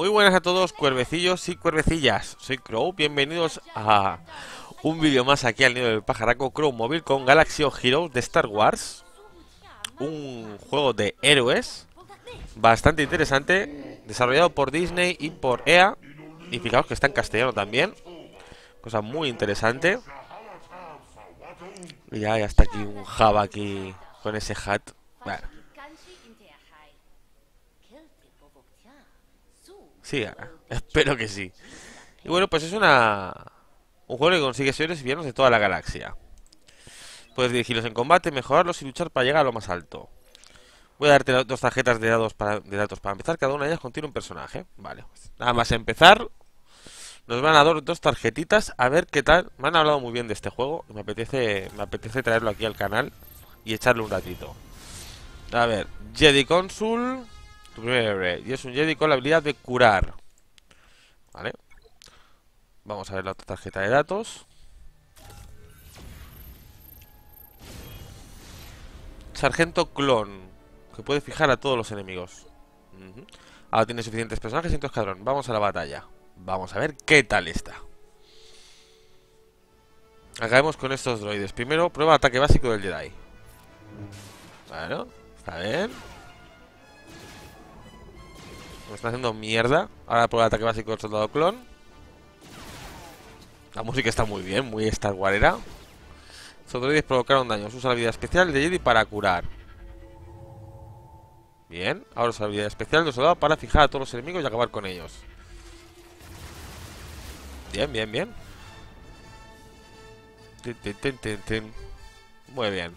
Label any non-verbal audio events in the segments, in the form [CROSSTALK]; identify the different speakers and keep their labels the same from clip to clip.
Speaker 1: Muy buenas a todos, cuervecillos y cuervecillas. Soy Crow, bienvenidos a un vídeo más aquí al nido del pajaraco Crow Móvil con Galaxy of Heroes de Star Wars. Un juego de héroes bastante interesante, desarrollado por Disney y por EA. Y fijaos que está en castellano también. Cosa muy interesante. Y ya, ya está aquí un Java aquí con ese hat. Sí, [LAUGHS] espero que sí. Y bueno, pues es una un juego que consigue señores y villanos de toda la galaxia. Puedes dirigirlos en combate, mejorarlos y luchar para llegar a lo más alto. Voy a darte dos tarjetas de datos para, de datos para empezar. Cada una de ellas contiene un personaje. Vale. Pues nada más empezar. Nos van a dar dos tarjetitas. A ver qué tal. Me han hablado muy bien de este juego. Me apetece, me apetece traerlo aquí al canal. Y echarle un ratito. A ver. Jedi Consul. Y es un Jedi con la habilidad de curar. Vale. Vamos a ver la otra tarjeta de datos. Sargento Clon. Que puede fijar a todos los enemigos. Ahora tiene suficientes personajes en tu escuadrón. Vamos a la batalla. Vamos a ver qué tal está. Acabemos con estos droides. Primero, prueba ataque básico del Jedi. Bueno, está bien. Me está haciendo mierda. Ahora por el ataque básico del soldado clon. La música está muy bien, muy Star Warera. Provocaron daños. Usa la habilidad especial de Jedi para curar. Bien. Ahora usa la habilidad especial del soldado para fijar a todos los enemigos y acabar con ellos. Bien, bien, bien. Muy bien.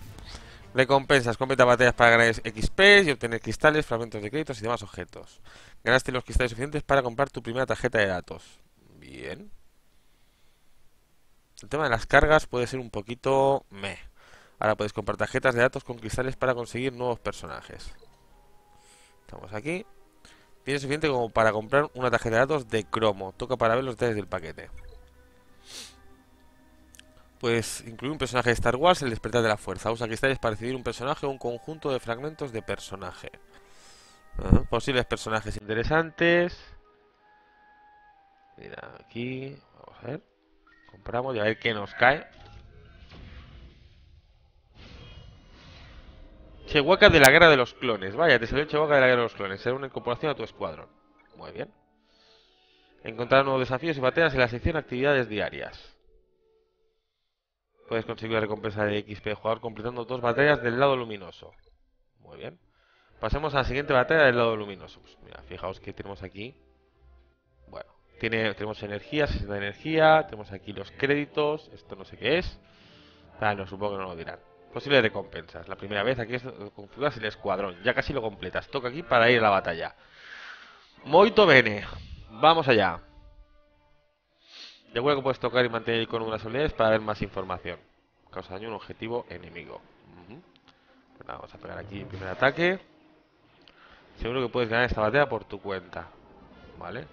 Speaker 1: Recompensas. Completa batallas para ganar XP y obtener cristales, fragmentos de créditos y demás objetos. Ganaste los cristales suficientes para comprar tu primera tarjeta de datos. Bien. El tema de las cargas puede ser un poquito meh. Ahora puedes comprar tarjetas de datos con cristales para conseguir nuevos personajes. Estamos aquí. Tienes suficiente como para comprar una tarjeta de datos de cromo. Toca para ver los detalles del paquete. Puedes incluir un personaje de Star Wars, el despertar de la fuerza. Usa cristales para decidir un personaje o un conjunto de fragmentos de personaje posibles personajes interesantes. Mira, aquí. Vamos a ver. Compramos y a ver qué nos cae. Chewbacca de la guerra de los clones. Vaya, te salió Chewbacca de la guerra de los clones. Será una incorporación a tu escuadrón. Muy bien. Encontrar nuevos desafíos y bateas en la sección actividades diarias. Puedes conseguir la recompensa de XP de jugador completando dos batallas del lado luminoso. Muy bien. Pasemos a la siguiente batalla del lado luminoso. Pues mira, fijaos que tenemos aquí. Bueno, tiene, tenemos energía, 60 de energía. Tenemos aquí los créditos. Esto no sé qué es. Ah, no, supongo que no lo dirán. Posible recompensas. La primera vez aquí es configuras el escuadrón. Ya casi lo completas. Toca aquí para ir a la batalla. Moito bene. Vamos allá. Recuerda que puedes tocar y mantener el icono de para ver más información. Causa daño a un objetivo enemigo. Pues vamos a pegar aquí el primer ataque. Seguro que puedes ganar esta batalla por tu cuenta. ¿Vale?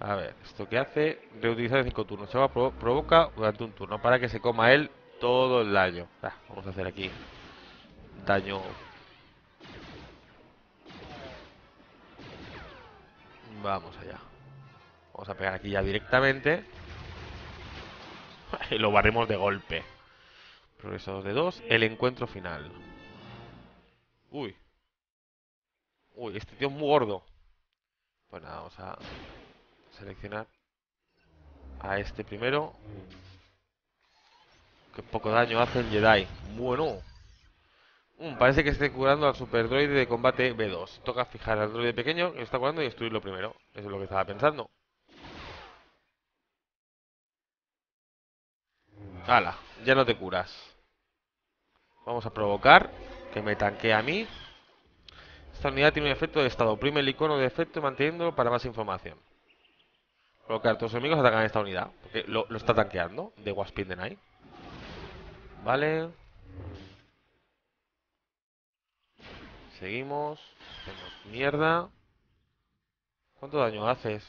Speaker 1: A ver, esto que hace, reutilizar en 5 turnos. Se va provoca durante un turno para que se coma él todo el daño. Ah, vamos a hacer aquí daño. Vamos allá. Vamos a pegar aquí ya directamente. [LAUGHS] Y lo barremos de golpe. Progreso de 2. El encuentro final. Uy. Uy, este tío es muy gordo. Pues nada, vamos a seleccionar a este primero. Que poco daño hace el Jedi. Bueno. Mm, parece que esté curando al super droide de combate B2. Toca fijar al droide pequeño que está curando y destruirlo primero. Eso es lo que estaba pensando. Hala, ya no te curas. Vamos a provocar que me tanquee a mí. Esta unidad tiene un efecto de estado. Oprime el icono de efecto manteniéndolo para más información. Colocar tus enemigos atacan a esta unidad. Porque lo, está tanqueando. De Waspin the Night. Vale. Seguimos. Hacemos mierda. ¿Cuánto daño haces?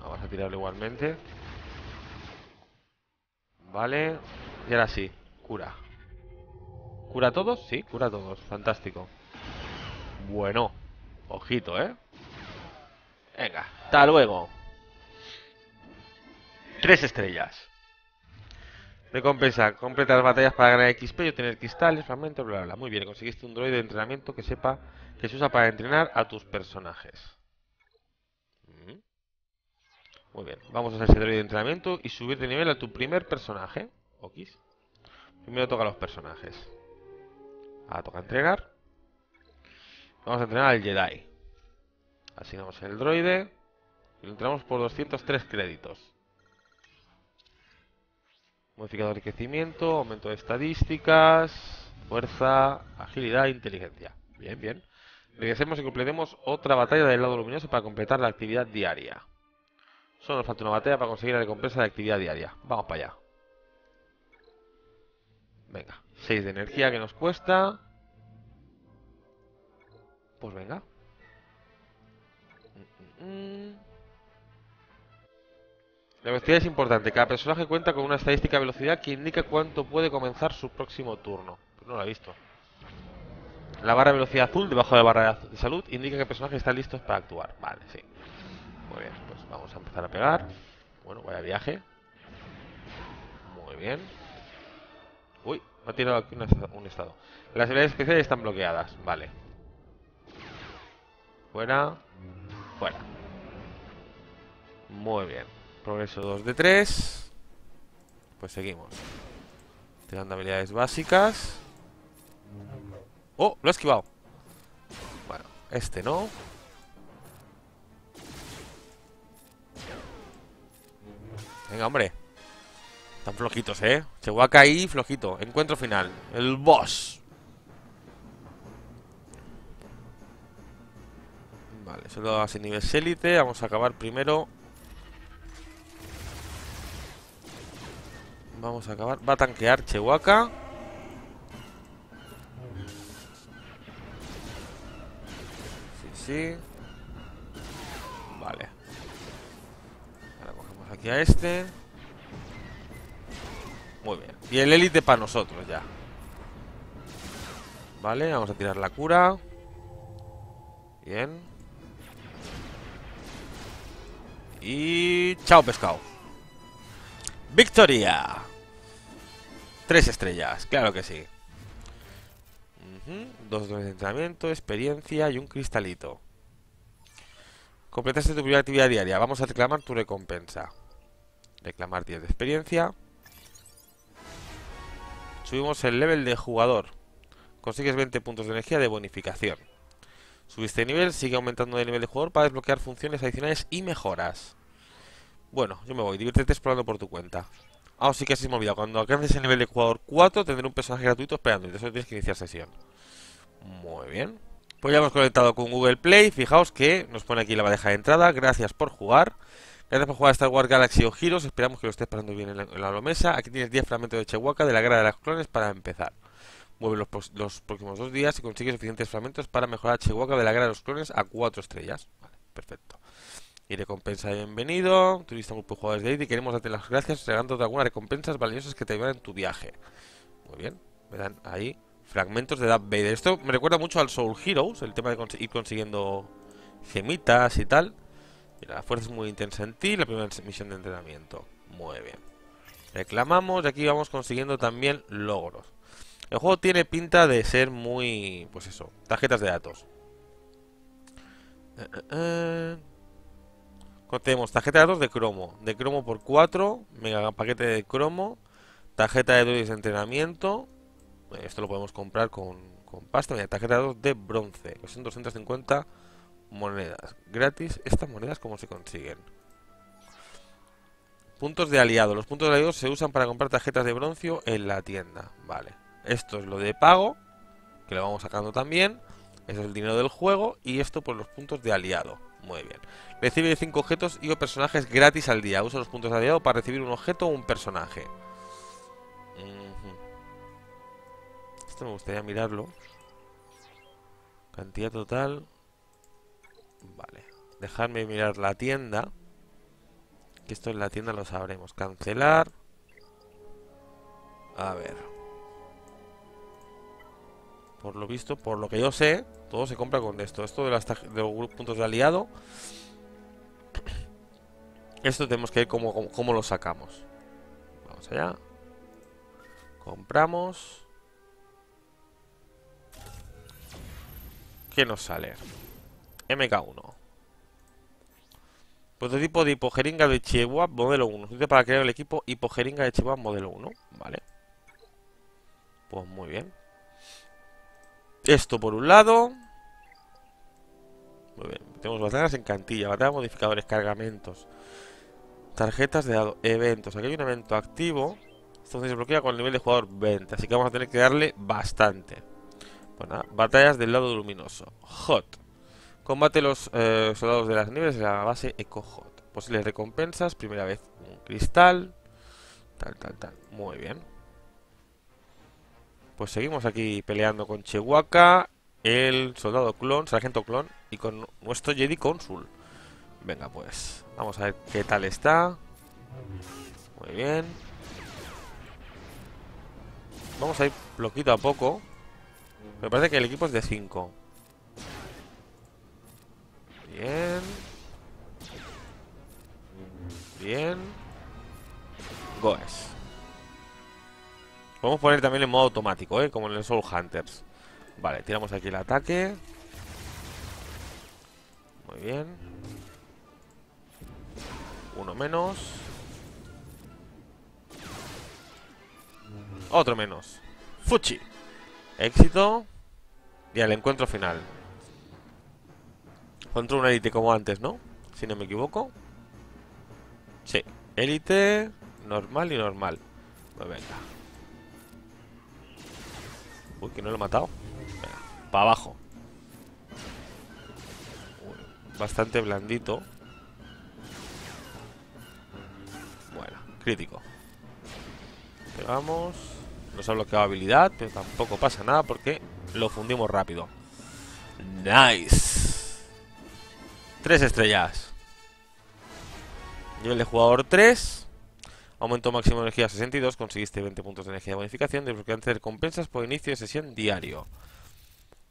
Speaker 1: Vamos a tirarlo igualmente. Vale. Y ahora sí. Cura. ¿Cura a todos? Sí, cura a todos. Fantástico. Bueno, ojito, ¿eh? Venga, hasta luego. Tres estrellas. Recompensa, completa las batallas para ganar XP y obtener cristales, fragmentos, bla, bla, bla. Muy bien, conseguiste un droide de entrenamiento que sepa que se usa para entrenar a tus personajes. Mm. Muy bien, vamos a hacer ese droide de entrenamiento y subir de nivel a tu primer personaje. Okis. Primero toca los personajes. Ahora toca entrenar. Vamos a entrenar al Jedi. Asignamos el droide. Y lo entrenamos por 203 créditos. Modificador de crecimiento, aumento de estadísticas, fuerza, agilidad e inteligencia. Bien, bien. Regresemos y completemos otra batalla del lado luminoso para completar la actividad diaria. Solo nos falta una batalla para conseguir la recompensa de actividad diaria. Vamos para allá. Venga, 6 de energía que nos cuesta. Pues venga. La velocidad es importante. Cada personaje cuenta con una estadística de velocidad que indica cuánto puede comenzar su próximo turno. No lo he visto. La barra de velocidad azul debajo de la barra de salud indica que el personaje está listo para actuar. Vale, sí. Muy bien, pues vamos a empezar a pegar. Bueno, vaya viaje. Muy bien. Uy, ha tirado aquí un estado. Las habilidades especiales están bloqueadas. Vale. Fuera. Fuera. Muy bien. Progreso 2 de 3. Pues seguimos. Tirando habilidades básicas. ¡Oh! Lo he esquivado. Bueno, este no. Venga, hombre. Están flojitos, ¿eh? Chihuahua ahí, flojito. Encuentro final. El boss. Vale, solo hace nivel élite. Vamos a acabar primero Vamos a acabar. Va a tanquear Chihuahua. Sí, sí. Vale. Ahora cogemos aquí a este. Muy bien. Y el élite para nosotros ya. Vale, vamos a tirar la cura. Bien. Y... Chao, pescado. ¡Victoria! Tres estrellas, claro que sí. Dos de entrenamiento, experiencia y un cristalito. Completaste tu primera actividad diaria. Vamos a reclamar tu recompensa. Reclamar 10 de experiencia. Subimos el level de jugador. Consigues 20 puntos de energía de bonificación. Subiste nivel, sigue aumentando de nivel de jugador para desbloquear funciones adicionales y mejoras. Bueno, yo me voy. Diviértete explorando por tu cuenta. Ah, sí que se me ha. Cuando alcances el nivel de jugador 4, tendré un personaje gratuito esperando. Y de eso tienes que iniciar sesión. Muy bien. Pues ya hemos conectado con Google Play. Fijaos que nos pone aquí la bandeja de entrada. Gracias por jugar. Gracias por jugar a Star Wars Galaxy o Heroes. Esperamos que lo estés pasando bien en la, mesa. Aquí tienes 10 fragmentos de Chihuahua de la guerra de las clones para empezar. Mueve los, próximos dos días y consigue suficientes fragmentos para mejorar Chihuahua de la guerra de los clones a 4 estrellas. Vale, perfecto. Y recompensa de bienvenido. Turista un grupo de jugadores de y queremos darte las gracias regándote algunas recompensas valiosas que te ayudan en tu viaje. Muy bien. Me dan ahí fragmentos de Darth Vader. Esto me recuerda mucho al Soul Heroes, el tema de ir consiguiendo gemitas y tal. La fuerza es muy intensa en ti, la primera misión de entrenamiento. Muy bien. Reclamamos y aquí vamos consiguiendo también logros. El juego tiene pinta de ser muy... Pues eso, tarjetas de datos. Eh, eh, eh. Tenemos tarjeta de datos de cromo. De cromo por 4. Mega paquete de cromo. Tarjeta de de entrenamiento. Esto lo podemos comprar con, con pasta. Mira, tarjeta de datos de bronce. Que son 250 monedas. Gratis. ¿Estas monedas cómo se consiguen? Puntos de aliado. Los puntos de aliado se usan para comprar tarjetas de bronce en la tienda. Vale. Esto es lo de pago. Que lo vamos sacando también. Es el dinero del juego. Y esto por los puntos de aliado. Muy bien. Recibe 5 objetos y o personajes gratis al día. Usa los puntos de aliado para recibir un objeto o un personaje. Esto me gustaría mirarlo. Cantidad total. Vale. Dejarme mirar la tienda. Que esto en la tienda lo sabremos. Cancelar. A ver. Por lo visto, por lo que yo sé, Todo se compra con esto. Esto de, las de los puntos de aliado. Esto tenemos que ver cómo, cómo lo sacamos. Vamos allá. Compramos. ¿Qué nos sale? MK1. Prototipo de hipojeringa de Chihuahua modelo 1. Sirve para crear el equipo hipojeringa de Chihuahua modelo 1. Vale. Pues muy bien. Esto por un lado. Muy bien. Tenemos batallas en cantilla, batallas modificadores, cargamentos. Tarjetas de dado, eventos. Aquí hay un evento activo. Esto se desbloquea con el nivel de jugador 20. Así que vamos a tener que darle bastante. Bueno, batallas del lado luminoso. Hot. Combate los eh, soldados de las nieves de la base Eco Hot. Posibles recompensas. Primera vez un cristal. Tal, tal, tal. Muy bien. Pues seguimos aquí peleando con Chewbacca, el soldado clon, sargento clon y con nuestro Jedi Consul. Venga, pues vamos a ver qué tal está. Muy bien. Vamos a ir poquito a poco. Me parece que el equipo es de 5. Bien. Bien. Goes. Podemos poner también en modo automático, ¿eh? Como en el Soul Hunters. Vale, tiramos aquí el ataque. Muy bien. Uno menos. Otro menos. Fuchi. Éxito. Y al encuentro final. Contra una élite como antes, ¿no? Si no me equivoco. Sí. Élite, normal y normal. Pues venga. Uy, que no lo he matado. Venga, para abajo. bastante blandito. Bueno, crítico. Pegamos. Nos ha bloqueado habilidad, pero tampoco pasa nada porque lo fundimos rápido. Nice. Tres estrellas. Nivel de jugador 3. Aumento máximo de energía 62, conseguiste 20 puntos de energía de bonificación, desbloqueante de recompensas por inicio de sesión diario.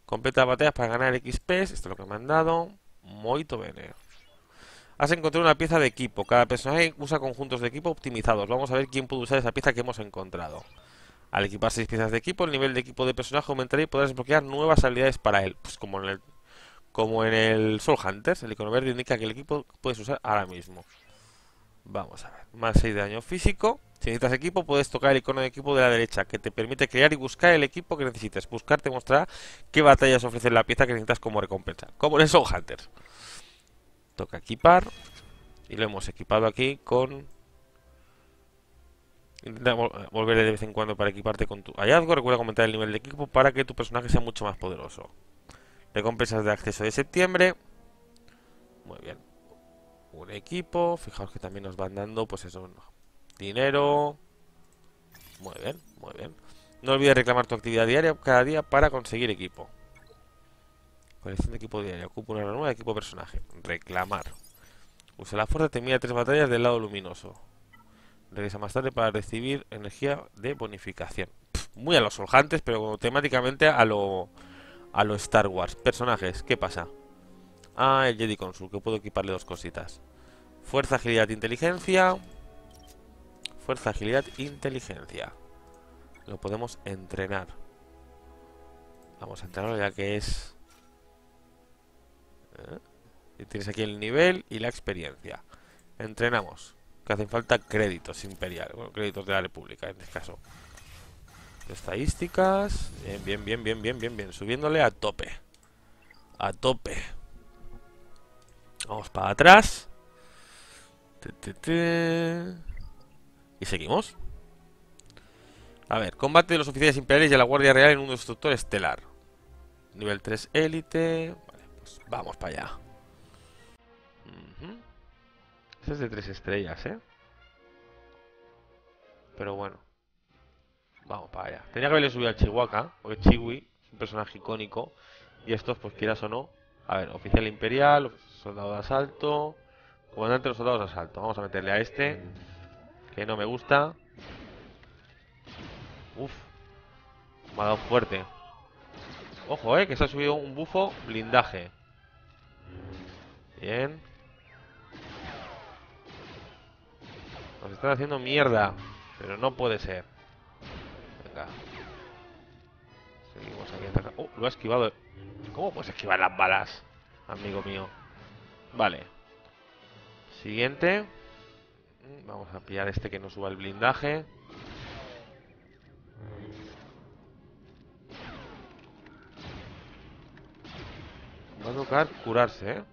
Speaker 1: Completa batallas para ganar XP, esto es lo que me han dado. Moito bene. Has encontrado una pieza de equipo. Cada personaje usa conjuntos de equipo optimizados. Vamos a ver quién puede usar esa pieza que hemos encontrado. Al equipar 6 piezas de equipo, el nivel de equipo de personaje aumentará y podrás desbloquear nuevas habilidades para él. Pues como en el, como en el Soul Hunters, el icono verde indica que el equipo puedes usar ahora mismo. Vamos a ver. Más 6 de daño físico. Si necesitas equipo, puedes tocar el icono de equipo de la derecha, que te permite crear y buscar el equipo que necesites. Buscar te mostrará qué batallas ofrece la pieza que necesitas como recompensa. Como en el Soul Hunters. Toca equipar. Y lo hemos equipado aquí con... Intenta volver de vez en cuando para equiparte con tu hallazgo. Recuerda comentar el nivel de equipo para que tu personaje sea mucho más poderoso. Recompensas de acceso de septiembre. Muy bien un equipo. Fijaos que también nos van dando, pues eso, dinero. Muy bien, muy bien. No olvides reclamar tu actividad diaria cada día para conseguir equipo. Colección de equipo diario. Ocupa una nueva de equipo personaje. Reclamar. Usa la fuerza, termina tres batallas del lado luminoso. Regresa más tarde para recibir energía de bonificación. muy a los soljantes, pero temáticamente a lo, a lo Star Wars. Personajes, ¿qué pasa? Ah, el Jedi Consul, que puedo equiparle dos cositas. Fuerza, agilidad, inteligencia. Fuerza, agilidad, inteligencia. Lo podemos entrenar. Vamos a entrenarlo ya que es... ¿Eh? Y tienes aquí el nivel y la experiencia. Entrenamos. Que hacen falta créditos imperial. Bueno, créditos de la República en este caso. Estadísticas. Bien, bien, bien, bien, bien, bien, bien. Subiéndole a tope. A tope. Vamos para atrás. Y seguimos. A ver, combate de los oficiales imperiales y la Guardia Real en un destructor estelar. Nivel 3 élite. Vale, pues vamos para allá. Ese es de 3 estrellas, ¿eh? Pero bueno. Vamos para allá. Tenía que haberle subido al Chihuahua, porque Chiwi es un personaje icónico. Y estos, pues quieras o no. A ver, oficial imperial, soldado de asalto, comandante de los soldados de asalto. Vamos a meterle a este, que no me gusta. Uf, me ha dado fuerte. Ojo, eh, que se ha subido un bufo blindaje. Bien. Nos están haciendo mierda. Pero no puede ser. Seguimos aquí atacando. Oh, lo ha esquivado. ¿Cómo puedes esquivar las balas, amigo mío? Vale. Siguiente. Vamos a pillar este que no suba el blindaje. Va a tocar curarse, ¿eh?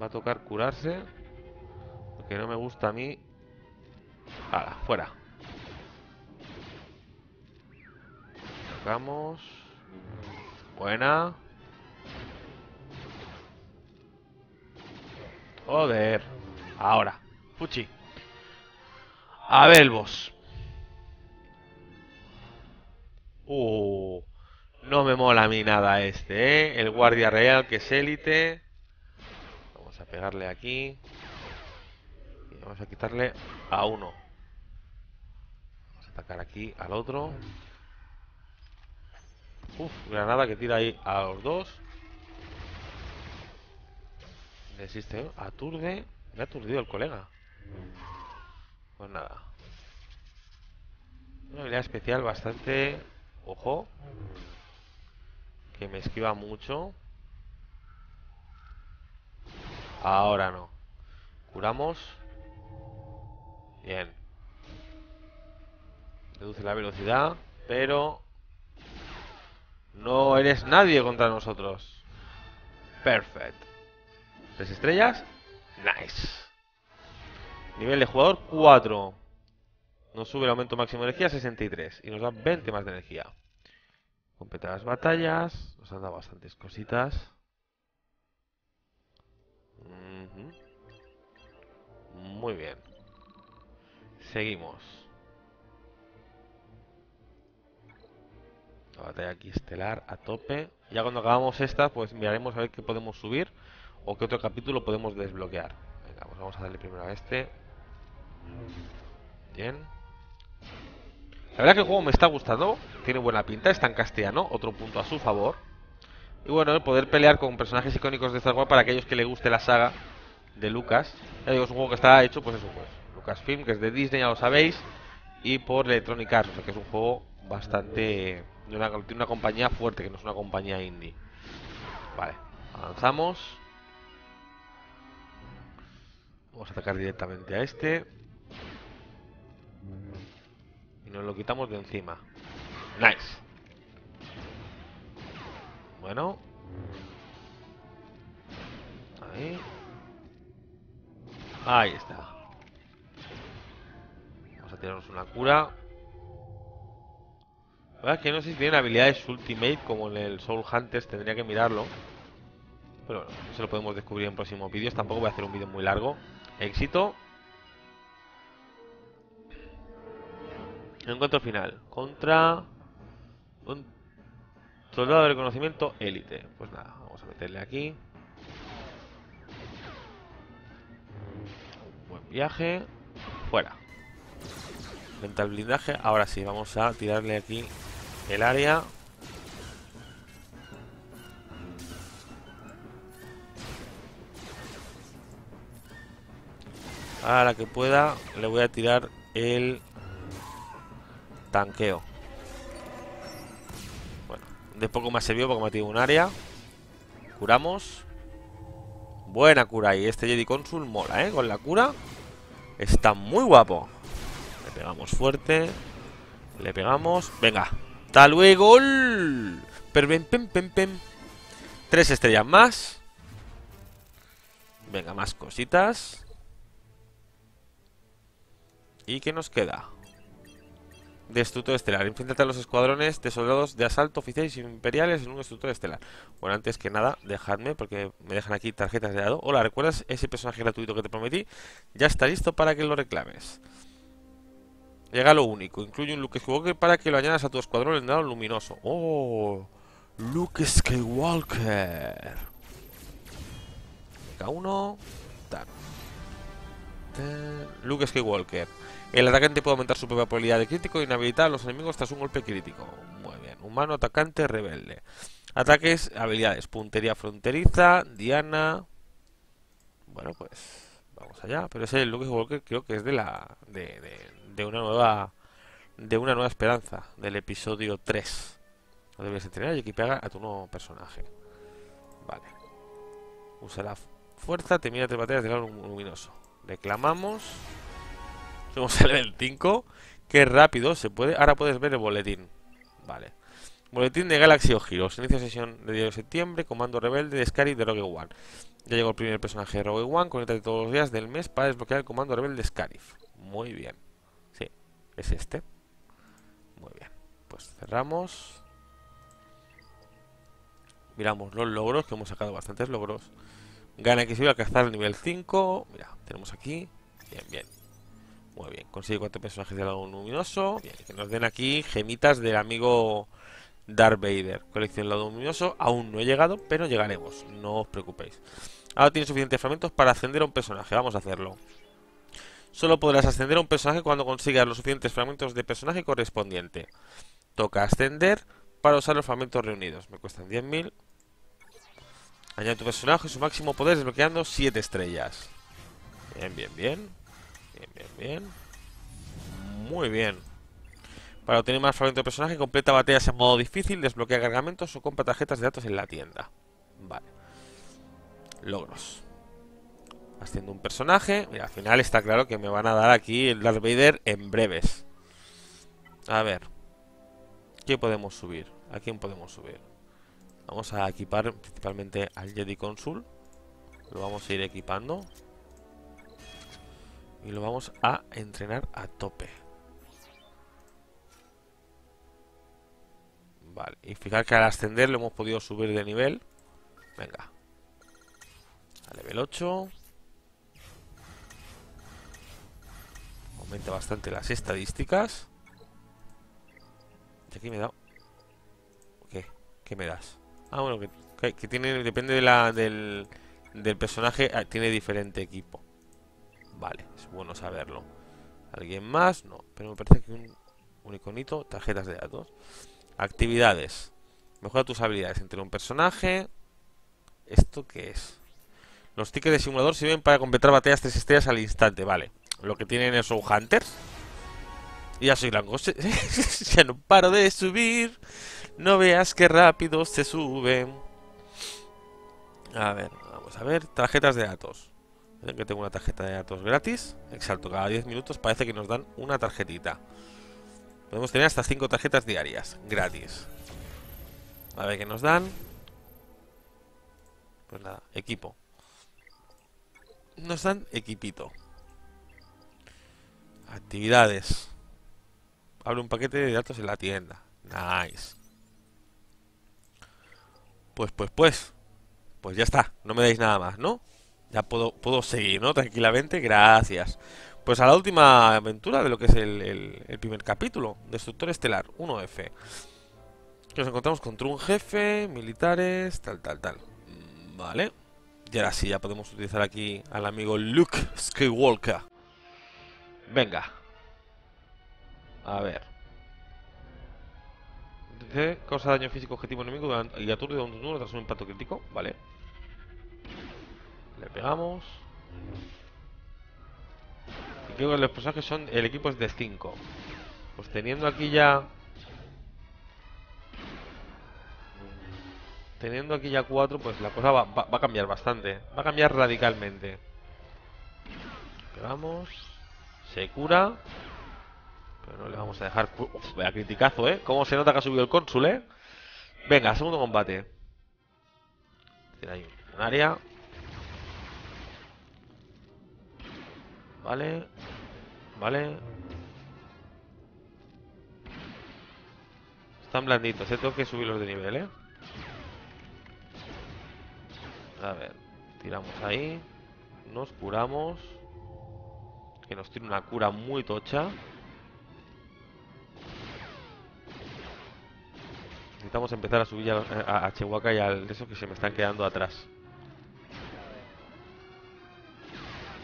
Speaker 1: Va a tocar curarse. Porque no me gusta a mí. ¡Hala! Fuera. Tocamos. Buena. Joder. Ahora. Fuchi. A ver. Uh. No me mola a mí nada este, ¿eh? El guardia real que es élite. Vamos a pegarle aquí. Vamos a quitarle a uno. Vamos a atacar aquí al otro. Uf, granada que tira ahí a los dos. Desiste, ¿eh? aturde. Me ha aturdido el colega. Pues nada. Una habilidad especial bastante... Ojo. Que me esquiva mucho. Ahora no. Curamos. Bien. Reduce la velocidad, pero... No eres nadie contra nosotros. Perfect. ¿Tres estrellas? Nice. Nivel de jugador 4. Nos sube el aumento máximo de energía a 63. Y nos da 20 más de energía. Completa las batallas. Nos han dado bastantes cositas. Muy bien. Seguimos. La batalla aquí estelar a tope. Ya cuando acabamos esta, pues miraremos a ver qué podemos subir o qué otro capítulo podemos desbloquear. Venga, pues vamos a darle primero a este. Bien. La verdad que el juego me está gustando. Tiene buena pinta, está en castellano, otro punto a su favor. Y bueno, el poder pelear con personajes icónicos de Star Wars para aquellos que le guste la saga de Lucas. Digo, es un juego que está hecho, pues eso, pues Lucasfilm, que es de Disney, ya lo sabéis, y por Electronic Arts, o sea que es un juego bastante... de una, tiene una compañía fuerte, que no es una compañía indie. Vale, avanzamos. Vamos a atacar directamente a este. Y nos lo quitamos de encima. Nice. Bueno. Ahí. Ahí está. Vamos a tirarnos una cura. La verdad es que no sé si tienen habilidades Ultimate como en el Soul Hunters, tendría que mirarlo. Pero bueno, eso lo podemos descubrir en próximos vídeos. Tampoco voy a hacer un vídeo muy largo. Éxito. Encuentro final. Contra... Un soldado de reconocimiento élite. Pues nada, vamos a meterle aquí. Buen viaje. Fuera. Venta el blindaje. Ahora sí, vamos a tirarle aquí el área. A la que pueda le voy a tirar el tanqueo. Bueno, de poco más se vio porque me ha tirado un área. Curamos. Buena cura ahí. Este Jedi Consul mola, ¿eh? Con la cura. Está muy guapo. Pegamos fuerte. Le pegamos. Venga. ¡Hasta luego! Pero pem, pem, pem. Tres estrellas más. Venga, más cositas. ¿Y qué nos queda? Destructor estelar. Enfréntate a los escuadrones de soldados de asalto oficiales imperiales en un destructor estelar. Bueno, antes que nada, dejadme, porque me dejan aquí tarjetas de dado. Hola, ¿recuerdas ese personaje gratuito que te prometí? Ya está listo para que lo reclames. Llega lo único. Incluye un Luke Skywalker para que lo añadas a tu escuadrón en dado luminoso. ¡Oh! Luke Skywalker. Venga, uno. Tac. Luke Skywalker. El atacante puede aumentar su propia probabilidad de crítico y inhabilitar a los enemigos tras un golpe crítico. Muy bien. Humano, atacante, rebelde. Ataques, habilidades. Puntería fronteriza, Diana. Bueno, pues vamos allá. Pero ese Luke Skywalker creo que es de la de, una nueva de una nueva esperanza del episodio 3. No debes entrenar y equipar a tu nuevo personaje. Vale. Usa la fuerza, termina tres batallas de lado luminoso. Reclamamos. Subimos el level 5. Qué rápido se puede. Ahora puedes ver el boletín. Vale. Boletín de Galaxy o Heroes. Inicia sesión de 10 de septiembre. Comando rebelde de Scarif de Rogue One. Ya llegó el primer personaje de Rogue One. Conéctate todos los días del mes para desbloquear el comando rebelde de Scarif. Muy bien. Es este. Muy bien. Pues cerramos. Miramos los logros, que hemos sacado bastantes logros. Gana XP al cazar el nivel 5. Mira, tenemos aquí. Bien, bien. Muy bien. Consigue cuatro personajes de lado luminoso. Bien, que nos den aquí gemitas del amigo Darth Vader. Colección lado luminoso. Aún no he llegado, pero llegaremos. No os preocupéis. Ahora tienes suficientes fragmentos para ascender a un personaje. Vamos a hacerlo. Solo podrás ascender a un personaje cuando consigas los suficientes fragmentos de personaje correspondiente. Toca ascender para usar los fragmentos reunidos. Me cuestan 10.000. Añade tu personaje su máximo poder desbloqueando 7 estrellas. Bien, bien, bien. Bien, bien, bien. Muy bien. Para obtener más fragmentos de personaje, completa batallas en modo difícil, desbloquea cargamentos o compra tarjetas de datos en la tienda. Vale. Logros. Haciendo un personaje. Mira, al final está claro que me van a dar aquí el Darth Vader en breves. A ver. ¿Qué podemos subir? ¿A quién podemos subir? Vamos a equipar principalmente al Jedi Consul. Lo vamos a ir equipando. Y lo vamos a entrenar a tope. Vale, y fijar que al ascender lo hemos podido subir de nivel. Venga. A level 8. Aumenta bastante las estadísticas. Y aquí me da... ¿Qué? ¿Qué me das? Ah, bueno, que, tiene, depende de la, del, del personaje, ah, tiene diferente equipo. Vale, es bueno saberlo. ¿Alguien más? No, pero me parece que un, un iconito, tarjetas de datos. Actividades. Mejora tus habilidades entre un personaje. ¿Esto qué es? Los tickets de simulador sirven para completar batallas 3 estrellas al instante, vale. Lo que tienen es Hunters. Y ya soy blanco. ya no paro de subir. No veas qué rápido se sube. A ver, vamos a ver. Tarjetas de datos. Que tengo una tarjeta de datos gratis. Exacto, cada 10 minutos parece que nos dan una tarjetita. Podemos tener hasta 5 tarjetas diarias, gratis. A ver qué nos dan. Pues nada, equipo. Nos dan equipito. Actividades. Abre un paquete de datos en la tienda. Nice. Pues, pues, pues. Pues ya está. No me dais nada más, ¿no? Ya puedo, puedo seguir, ¿no? Tranquilamente. Gracias. Pues a la última aventura de lo que es el, el, primer capítulo. Destructor Estelar 1F. Que nos encontramos contra un jefe, militares, tal, tal, tal. Vale. Y ahora sí, ya podemos utilizar aquí al amigo Luke Skywalker. Venga. A ver. Causa daño físico objetivo enemigo y aturde de un turno tras un impacto crítico. Vale. Le pegamos. Y creo que los personajes son... El equipo es de 5. Pues teniendo aquí ya... Teniendo aquí ya 4, pues la cosa va, va, a cambiar bastante. Va a cambiar radicalmente. Pegamos. Se cura. Pero no le vamos a dejar... Uf, vaya criticazo, ¿eh? ¿Cómo se nota que ha subido el cónsul, eh? Venga, segundo combate. Tiene ahí un área. Vale. Vale. Están blanditos, ¿eh? Tengo que subirlos de nivel, ¿eh? A ver. Tiramos ahí. Nos curamos. Que nos tiene una cura muy tocha. Necesitamos empezar a subir a, a, y al de esos que se me están quedando atrás.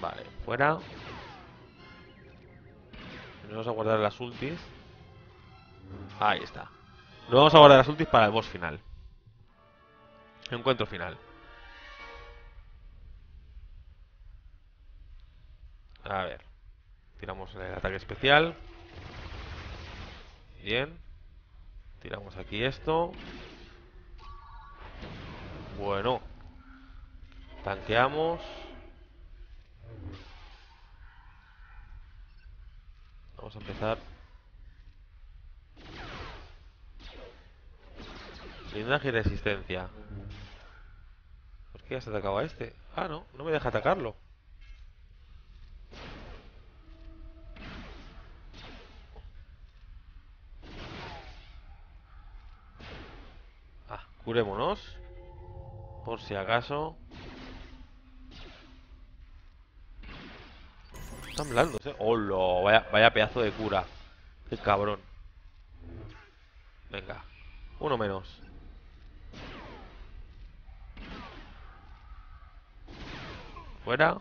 Speaker 1: Vale, fuera. Nos vamos a guardar las ultis. Ahí está. Nos vamos a guardar las ultis para el boss final. Encuentro final. A ver. Tiramos el ataque especial. Bien. Tiramos aquí esto. Bueno. Tanqueamos. Vamos a empezar. Blindaje y resistencia. ¿Por qué ya se atacaba este? Ah, no, no me deja atacarlo. Curémonos. Por si acaso. Están blandos, eh. ¡Hola! Vaya, vaya pedazo de cura. Qué cabrón. Venga. Uno menos. Fuera.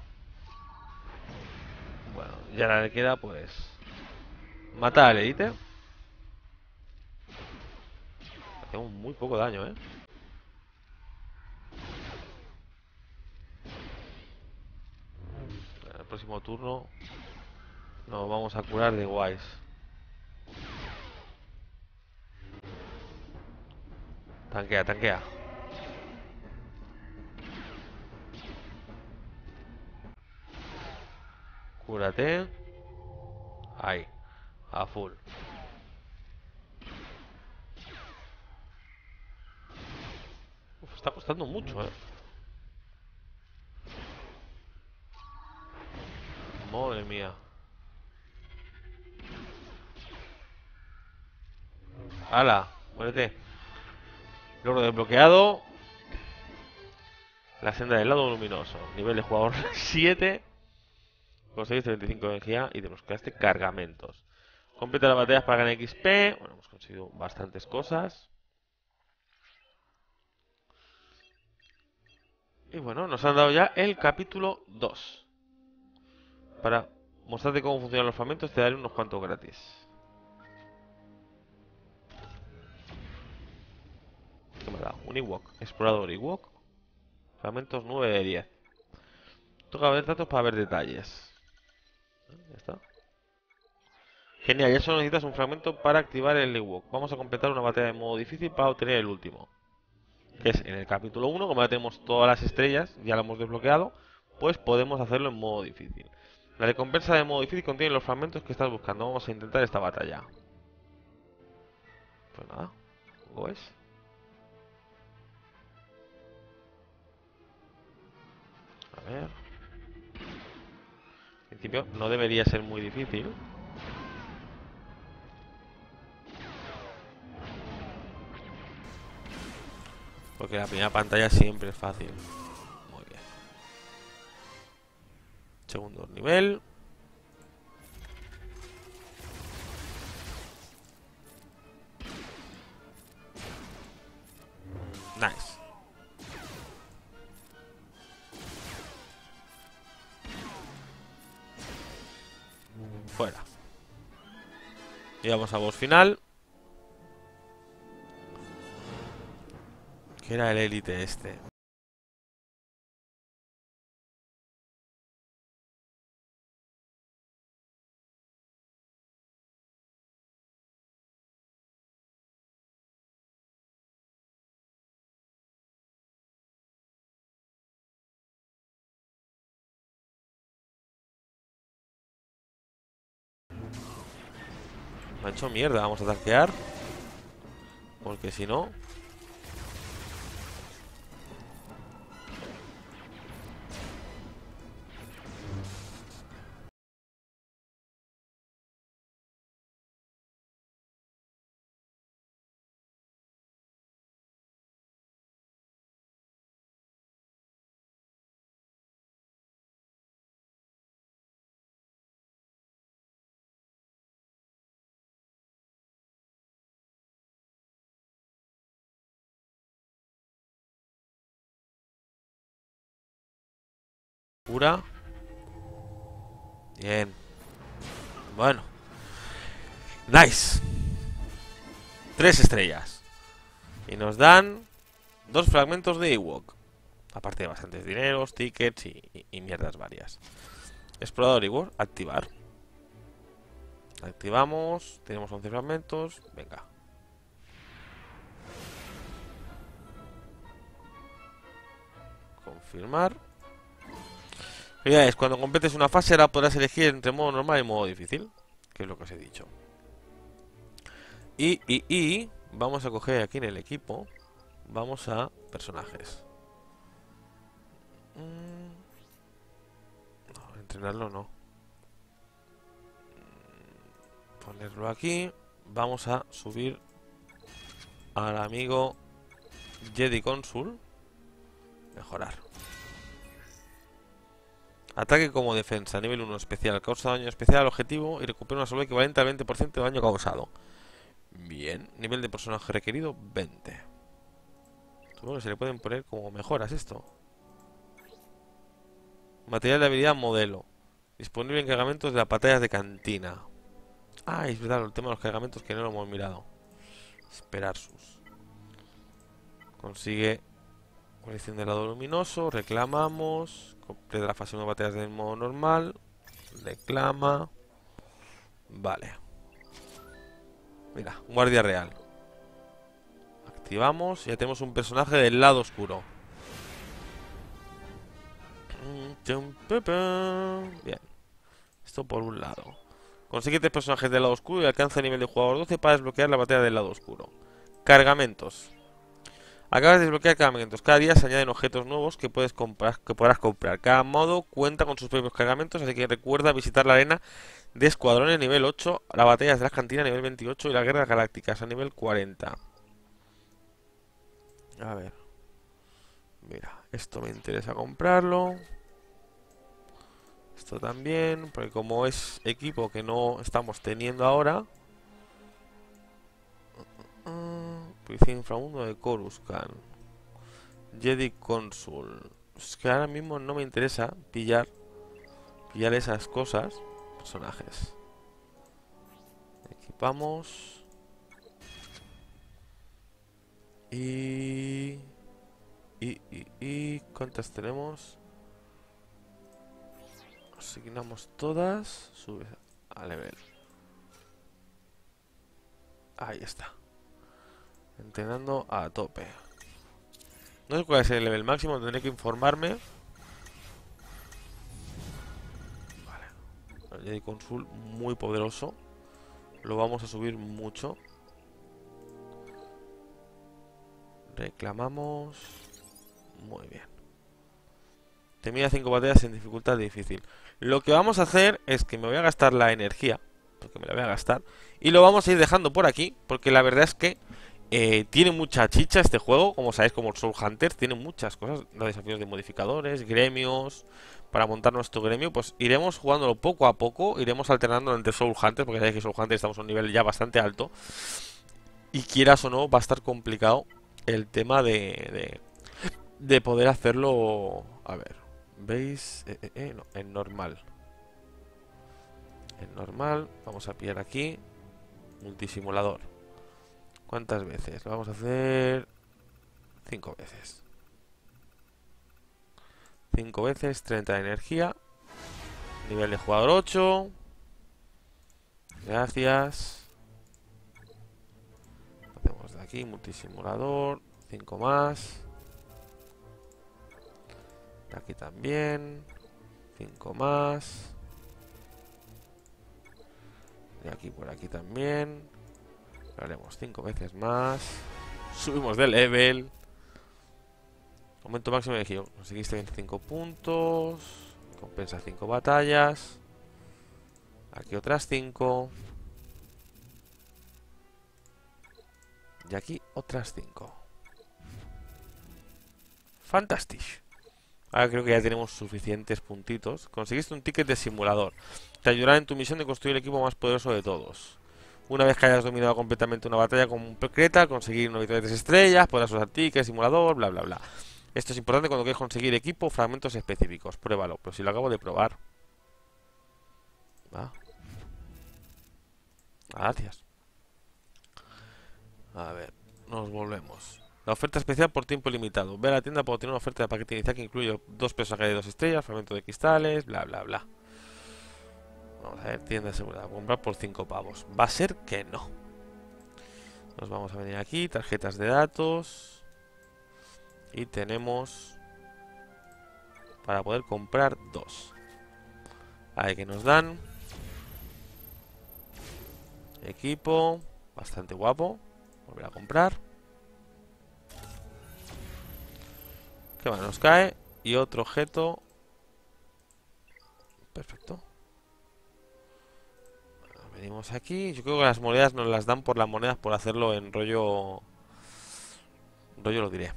Speaker 1: Bueno, ya le queda pues... Mata al. Hacemos muy poco daño, ¿eh? El próximo turno nos vamos a curar de guays. Tanquea, tanquea. Cúrate. Ahí. A full. Está costando mucho, eh. Madre mía. ¡Hala! Muérete. Logro desbloqueado. La senda del lado luminoso. Nivel de jugador [LAUGHS] 7. Conseguiste 25 de energía y desbloqueaste cargamentos. Completa las batallas para ganar XP. Bueno, hemos conseguido bastantes cosas. Y bueno, nos han dado ya el capítulo 2. Para mostrarte cómo funcionan los fragmentos, te daré unos cuantos gratis. ¿Qué me ha dado? Un Ewok. Explorador Ewok. Fragmentos 9 de 10. Toca ver datos para ver detalles. Ya está. Genial, ya solo necesitas un fragmento para activar el Ewok. Vamos a completar una batalla de modo difícil para obtener el último. Que es en el capítulo 1, como ya tenemos todas las estrellas, ya lo hemos desbloqueado, pues podemos hacerlo en modo difícil. La recompensa de modo difícil contiene los fragmentos que estás buscando. Vamos a intentar esta batalla. Pues nada, ¿cómo es? A ver. En principio no debería ser muy difícil. Porque la primera pantalla siempre es fácil. Muy bien. Segundo nivel. Nice. Fuera. Y vamos a voz final. Que era el élite este. Me ha hecho mierda, vamos a tanquear. Porque si no... Bien. Bueno. Nice. Tres estrellas. Y nos dan dos fragmentos de Ewok. Aparte de bastantes dineros, tickets y, mierdas varias. Explorador Ewok, activar. Activamos. Tenemos 11 fragmentos. Venga. Confirmar. Es cuando completes una fase ahora podrás elegir entre modo normal y modo difícil. Que es lo que os he dicho. Y, y, y, vamos a coger aquí en el equipo, vamos a personajes. Mm. No, entrenarlo no. Ponerlo aquí. Vamos a subir al amigo Jedi Consul. Mejorar. Ataque como defensa, nivel 1 especial. Causa daño especial al objetivo y recupera una salud equivalente al 20% de daño causado. Bien, nivel de personaje requerido 20. Supongo que se le pueden poner como mejoras esto. Material de habilidad modelo. Disponible en cargamentos de las batallas de cantina. Ah, es verdad, el tema de los cargamentos que no lo hemos mirado. Esperar sus. Consigue colección de lado luminoso. Reclamamos. Completa la fase de batallas del modo normal. Reclama. Vale. Mira, guardia real. Activamos ya tenemos un personaje del lado oscuro. Bien. Esto por un lado. Consigue tres personajes del lado oscuro y alcanza el nivel de jugador 12 para desbloquear la batalla del lado oscuro. Cargamentos. Acabas de desbloquear cargamentos. Cada día se añaden objetos nuevos que puedes comprar, que podrás comprar. Cada modo cuenta con sus propios cargamentos, así que recuerda visitar la arena de escuadrones nivel 8, la batalla de las cantinas nivel 28 y la guerra galácticas a nivel 40. A ver. Mira, esto me interesa comprarlo. Esto también, porque como es equipo que no estamos teniendo ahora. Policía inframundo de Coruscant. Jedi Consul. Es que ahora mismo no me interesa pillar pillar esas cosas personajes. Equipamos. Y... Y, y, y... ¿Cuántas tenemos? Asignamos todas. Sube a level. Ahí está. Entrenando a tope. No sé cuál es el level máximo, tendré que informarme. Jedi Consul muy poderoso. Lo vamos a subir mucho. Reclamamos. Muy bien. Termina 5 batallas en dificultad difícil. Lo que vamos a hacer es que me voy a gastar la energía. Porque me la voy a gastar. Y lo vamos a ir dejando por aquí. Porque la verdad es que eh, tiene mucha chicha este juego. Como sabéis, como el Soul Hunter. Tiene muchas cosas. Los desafíos de modificadores, gremios para montar nuestro gremio, pues iremos jugándolo poco a poco, iremos alternando entre Soul Hunter, porque sabéis que Soul Hunter estamos a un nivel ya bastante alto. Y quieras o no, va a estar complicado el tema de, de, poder hacerlo... A ver, ¿veis? Eh, eh, eh, no, en normal. En normal, vamos a pillar aquí, multisimulador. ¿Cuántas veces? Vamos a hacer cinco veces. 5 veces, 30 de energía. Nivel de jugador 8. Gracias. Hacemos de aquí, multisimulador. 5 más. De aquí también. 5 más. De aquí por aquí también. Haremos 5 veces más. Subimos de level. Aumento máximo de giro. Conseguiste 25 puntos. Compensa 5 batallas. Aquí otras 5. Y aquí otras 5. Fantástico. Ahora creo que ya tenemos suficientes puntitos. Conseguiste un ticket de simulador. Te ayudará en tu misión de construir el equipo más poderoso de todos. Una vez que hayas dominado completamente una batalla concreta, conseguir una victoria de 3 estrellas, podrás usar tickets, simulador, bla bla bla. Esto es importante cuando quieres conseguir equipo o fragmentos específicos. Pruébalo, pero si lo acabo de probar. Gracias. A ver, nos volvemos. La oferta especial por tiempo limitado. Ve a la tienda para obtener una oferta de paquete inicial que incluye dos personajes de dos estrellas, fragmento de cristales, bla bla bla. Vamos a ver, tienda de seguridad. Comprar por 5 pavos. Va a ser que no. Nos vamos a venir aquí, tarjetas de datos. Y tenemos para poder comprar dos. Ahí que nos dan. Equipo. Bastante guapo. Volver a comprar. ¿Qué más nos cae? Y otro objeto. Perfecto. Venimos aquí. Yo creo que las monedas nos las dan por las monedas por hacerlo en rollo... Rollo lo diré.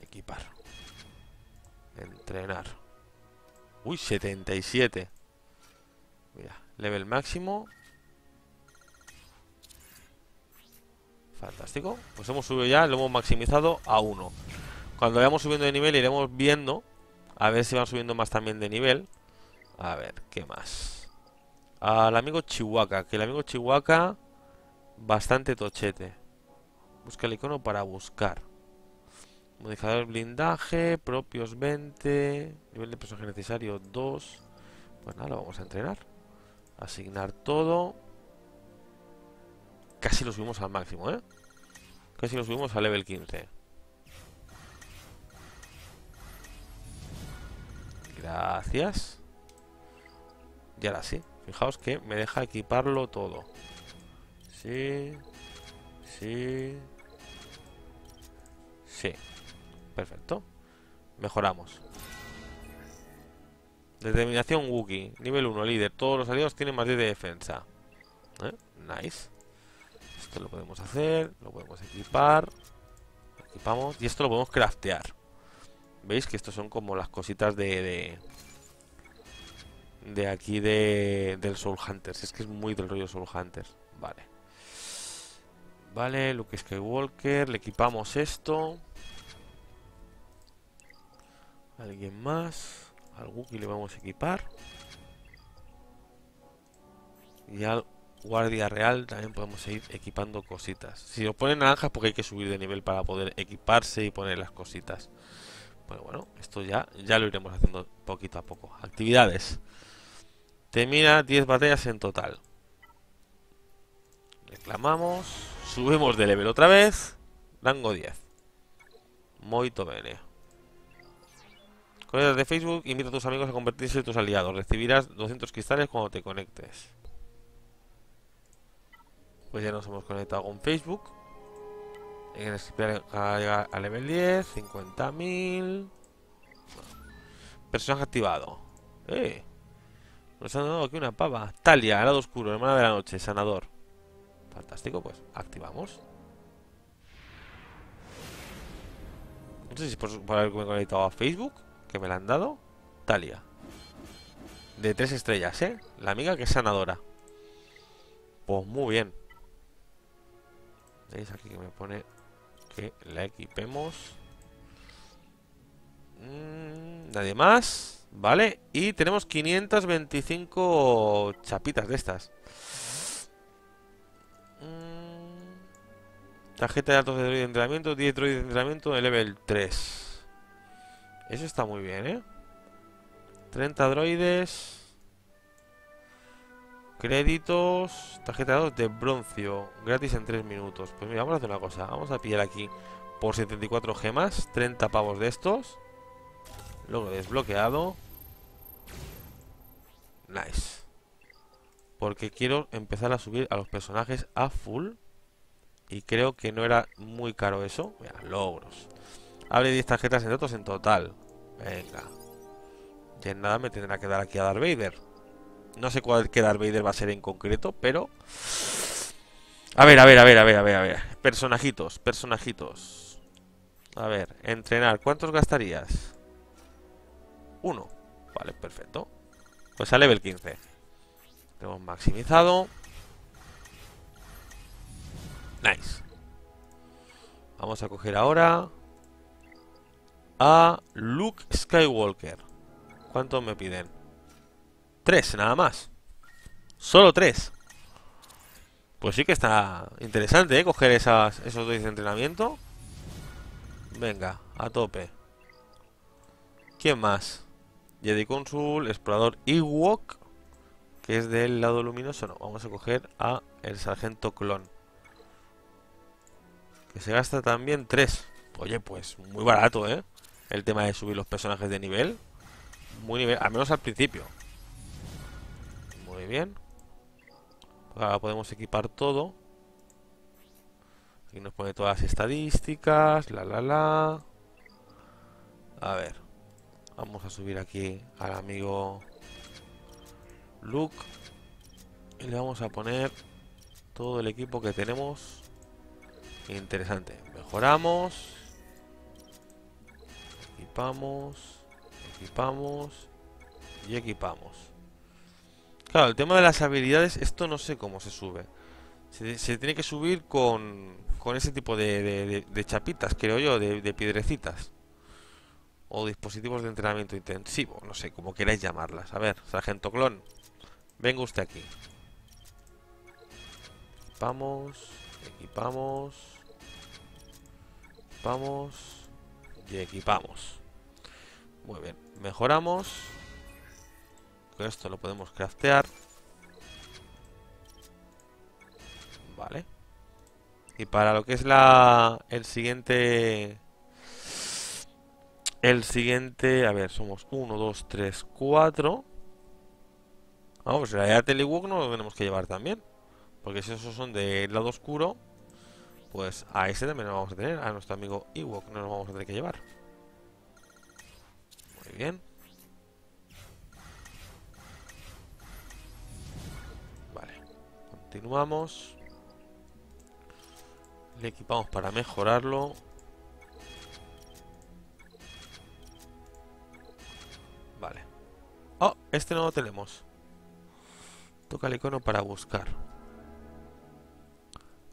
Speaker 1: Equipar. Entrenar. Uy, 77. Mira, level máximo. Fantástico. Pues hemos subido ya, lo hemos maximizado a 1. Cuando vayamos subiendo de nivel iremos viendo. A ver si van subiendo más también de nivel. A ver, ¿qué más? Al amigo Chihuahua. Que el amigo Chihuahua... Bastante tochete. Busca el icono para buscar. Modificador blindaje. Propios 20. Nivel de personaje necesario 2. Pues nada, lo vamos a entrenar. Asignar todo. Casi lo subimos al máximo, ¿eh? Casi lo subimos al level 15. Gracias. Y ahora sí. Fijaos que me deja equiparlo todo. Sí. Sí. Sí. Perfecto. Mejoramos. Determinación Wookie. Nivel 1, líder. Todos los aliados tienen más de defensa. ¿Eh? Nice. Esto lo podemos hacer. Lo podemos equipar. equipamos. Y esto lo podemos craftear. ¿Veis? Que estos son como las cositas. De, aquí de, del Soul Hunters. Es que es muy del rollo Soul Hunters. Vale. Vale, Luke Skywalker. Le equipamos esto. ¿Alguien más? Al Wookiee le vamos a equipar. Y al Guardia Real también podemos ir equipando cositas. Si os ponen naranjas porque hay que subir de nivel para poder equiparse y poner las cositas. Pues bueno, esto ya, ya lo iremos haciendo poquito a poco. Actividades. Termina 10 batallas en total. Reclamamos. Subimos de level otra vez. Rango 10. Moito bene. Colegas de Facebook, invita a tus amigos a convertirse en tus aliados. Recibirás 200 cristales cuando te conectes. Pues ya nos hemos conectado con Facebook. En el llegar a level 10, 50.000. Personaje activado. ¡Eh! Nos han dado aquí una pava. Talia, lado oscuro, hermana de la noche, sanador. Fantástico, pues activamos. No sé si por, por haberme conectado a Facebook, que me la han dado. Talia. De tres estrellas, ¿eh? La amiga que es sanadora. Pues muy bien. ¿Veis aquí que me pone que la equipemos. Mm, nadie más. Vale. Y tenemos 525 chapitas de estas. Mm, tarjeta de datos de droid de entrenamiento. 10 droid de entrenamiento de level 3. Eso está muy bien, ¿eh? 30 droides. Créditos, tarjeta de datos de broncio, gratis en 3 minutos. Pues mira, vamos a hacer una cosa. Vamos a pillar aquí por 74 gemas, 30 pavos de estos. Luego desbloqueado. Nice. Porque quiero empezar a subir a los personajes a full. Y creo que no era muy caro eso. Mira, logros. Abre 10 tarjetas de datos en total. Venga. Y en nada me tendrá que dar aquí a Darth Vader. No sé cuál que Vader va a ser en concreto, pero... A ver, a ver, a ver, a ver, a ver, a ver. Personajitos, personajitos. A ver, entrenar. ¿Cuántos gastarías? Uno. Vale, perfecto. Pues a level 15. Tenemos maximizado. Nice. Vamos a coger ahora a Luke Skywalker. ¿Cuánto me piden? Tres, nada más. Solo tres. Pues sí que está interesante, ¿eh? Coger esos dos de entrenamiento. Venga, a tope. ¿Quién más? Jedi Consul, Explorador Ewok, que es del lado luminoso. No, vamos a coger a el Sargento Clon. Que se gasta también 3. Oye, pues muy barato, ¿eh? El tema de subir los personajes de nivel. Muy nivel, al menos al principio. Muy bien. Ahora podemos equipar todo. Aquí nos pone todas las estadísticas, la la la. A ver. Vamos a subir aquí al amigo Luke. Y le vamos a poner todo el equipo que tenemos. Interesante. Mejoramos. Equipamos. Equipamos. Y equipamos. Claro, el tema de las habilidades, esto no sé cómo se sube. Se, tiene que subir con, con ese tipo de, chapitas, creo yo, de piedrecitas. O dispositivos de entrenamiento intensivo, no sé, como queráis llamarlas. A ver, sargento clon, venga usted aquí. Equipamos, equipamos, equipamos y equipamos. Muy bien, mejoramos. Esto lo podemos craftear. Vale. Y para lo que es la el siguiente el siguiente, a ver, somos 1 2 3 4. Vamos, la de Ewok no lo tenemos que llevar también, porque si esos son del lado oscuro, pues a ese también lo vamos a tener, a nuestro amigo Ewok no lo vamos a tener que llevar. Muy bien. Continuamos. Le equipamos para mejorarlo. Oh, este no lo tenemos. Toca el icono para buscar.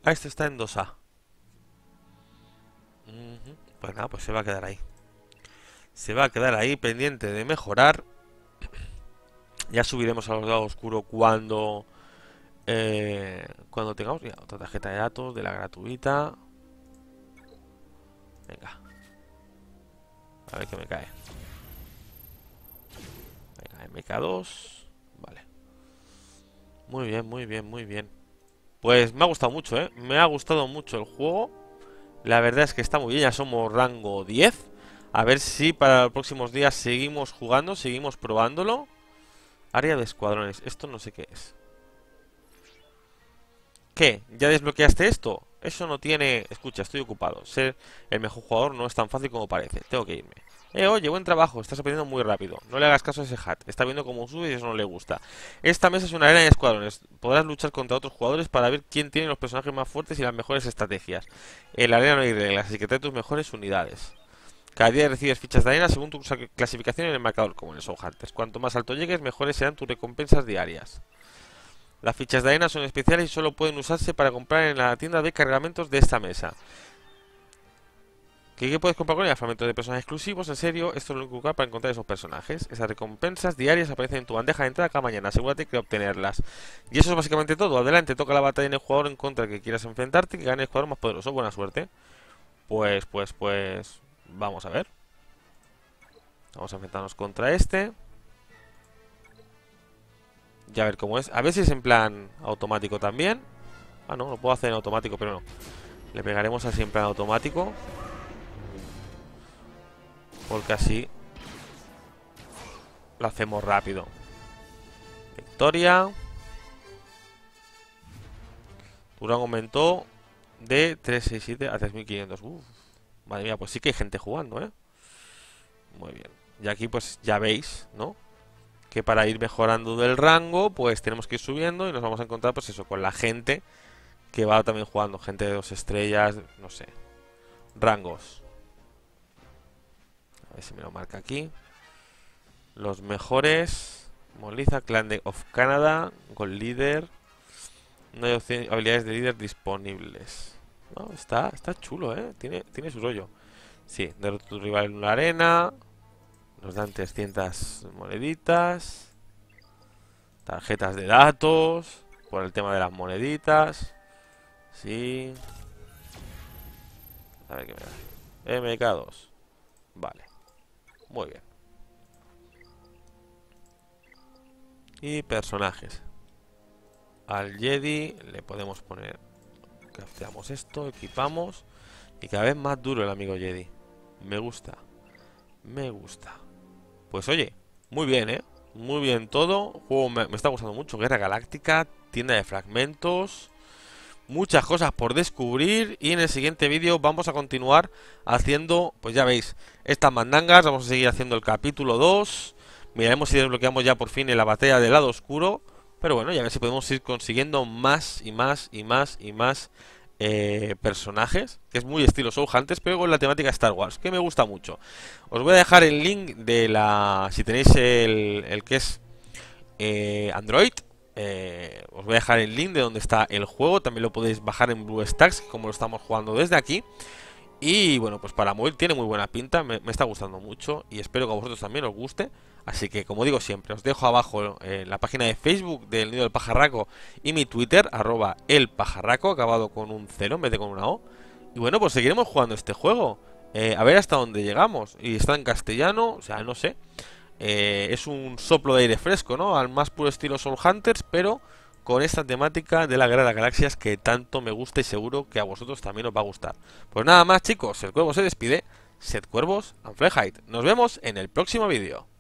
Speaker 1: Ah, este está en 2A. Pues nada, pues se va a quedar ahí. Se va a quedar ahí pendiente de mejorar. [CLEARS THROAT] Ya subiremos a los lados oscuro cuando eh, cuando tengamos ya, otra tarjeta de datos de la gratuita. Venga. A ver qué me cae. Venga, MK2. Vale. Muy bien, muy bien, muy bien. Pues me ha gustado mucho, ¿eh? Me ha gustado mucho el juego. La verdad es que está muy bien. Ya somos rango 10. A ver si para los próximos días seguimos jugando, seguimos probándolo. Área de escuadrones. Esto no sé qué es. ¿Qué? ¿Ya desbloqueaste esto? Eso no tiene... Escucha, estoy ocupado. Ser el mejor jugador no es tan fácil como parece. Tengo que irme. Eh, oye, buen trabajo. Estás aprendiendo muy rápido. No le hagas caso a ese hat. Está viendo cómo sube y eso no le gusta. Esta mesa es una arena de escuadrones. Podrás luchar contra otros jugadores para ver quién tiene los personajes más fuertes y las mejores estrategias. En la arena no hay reglas, así que trae tus mejores unidades. Cada día recibes fichas de arena según tu clasificación en el marcador, como en el Soul Hunters. Cuanto más alto llegues, mejores serán tus recompensas diarias. Las fichas de arena son especiales y solo pueden usarse para comprar en la tienda de cargamentos de esta mesa. ¿Qué, puedes comprar con ella? Fragmentos de personajes exclusivos, en serio, esto es lo único para encontrar esos personajes. Esas recompensas diarias aparecen en tu bandeja de entrada cada mañana, asegúrate de obtenerlas. Y eso es básicamente todo. Adelante, toca la batalla en el jugador en contra que quieras enfrentarte y que gane el jugador más poderoso. Buena suerte. Pues, pues, pues... Vamos a ver. Vamos a enfrentarnos contra este. Ya a ver cómo es. A ver si es en plan automático también. Ah, no, lo puedo hacer en automático, pero no. Le pegaremos así en plan automático. Porque así lo hacemos rápido. Victoria. Durán aumentó de 367 a 3500. Uf, madre mía, pues sí que hay gente jugando, ¿eh? Muy bien. Y aquí pues ya veis, ¿no? que para ir mejorando del rango, pues tenemos que ir subiendo y nos vamos a encontrar, pues eso, con la gente que va también jugando, gente de dos estrellas, no sé, rangos. A ver si me lo marca aquí. Los mejores, Moliza, Clan of Canada, Gold Leader. No hay habilidades de líder disponibles. No, está, está chulo, ¿eh? Tiene, tiene su rollo. Sí, derrota tu rival en la arena. Nos dan 300 moneditas. Tarjetas de datos. Por el tema de las moneditas. Sí. A ver qué me da. MK2. Vale. Muy bien. Y personajes. Al Jedi le podemos poner... Crafteamos esto, equipamos. Y cada vez más duro el amigo Jedi. Me gusta. Me gusta. Pues oye, muy bien, ¿eh? Muy bien todo. Juego me, me está gustando mucho. Guerra Galáctica, tienda de fragmentos muchas cosas por descubrir y en el siguiente vídeo vamos a continuar haciendo, pues ya veis, estas mandangas, vamos a seguir haciendo el capítulo 2, miraremos si desbloqueamos ya por fin en la batalla del lado oscuro, pero bueno, ya ver si podemos ir consiguiendo más y más y más y más eh, personajes, que es muy estilo Soul Hunters, pero con la temática Star Wars, que me gusta mucho. Os voy a dejar el link de la, si tenéis el, el que es eh, Android, eh, os voy a dejar el link de donde está el juego. También lo podéis bajar en BlueStacks, como lo estamos jugando desde aquí. Y bueno, pues para móvil tiene muy buena pinta, me, está gustando mucho y espero que a vosotros también os guste. Así que como digo siempre, os dejo abajo eh, la página de Facebook del Nido del Pajarraco y mi Twitter, arroba el pajarraco, acabado con un cero en vez de con una O. Y bueno, pues seguiremos jugando este juego. Eh, a ver hasta dónde llegamos. Y está en castellano, o sea, no sé. Eh, es un soplo de aire fresco, ¿no? Al más puro estilo Soul Hunters, pero con esta temática de la guerra de galaxias que tanto me gusta y seguro que a vosotros también os va a gustar. Pues nada más chicos, el cuervo se despide, sed cuervos and Nos vemos en el próximo vídeo.